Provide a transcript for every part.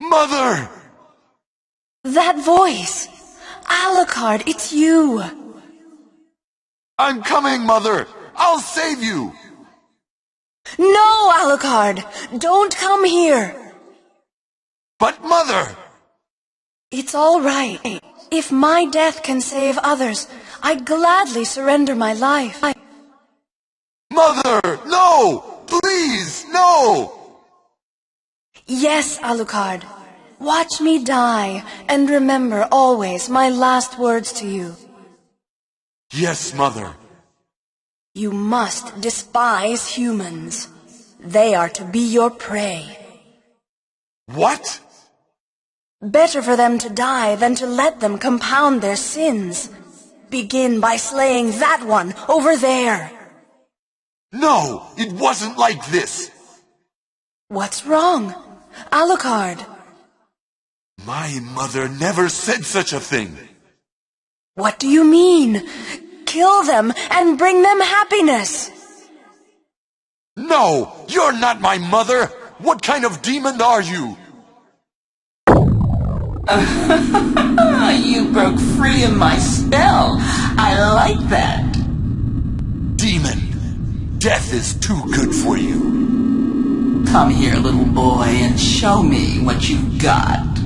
Mother! That voice! Alucard, it's you! I'm coming, Mother! I'll save you! No, Alucard! Don't come here! But, Mother! It's all right. If my death can save others, I'd gladly surrender my life. Mother! No! Please, no! Yes, Alucard. Watch me die, and remember always my last words to you. Yes, Mother. You must despise humans. They are to be your prey. What? Better for them to die than to let them compound their sins. Begin by slaying that one over there. No, it wasn't like this. What's wrong? Alucard, My mother never said such a thing. what do you mean? Kill them and bring them happiness. No, you're not my mother. What kind of demon are you? You broke free of my spell. I like that. Demon. Death is too good for you. Come here, little boy, and show me what you've got.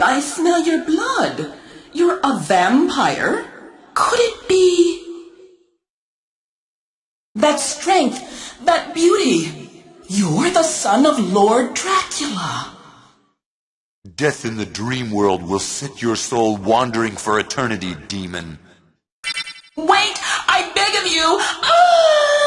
I smell your blood. You're a vampire? Could it be... That strength, that beauty. You're the son of Lord Dracula. Death in the dream world will set your soul wandering for eternity, demon. Wait, I beg of you. Ah!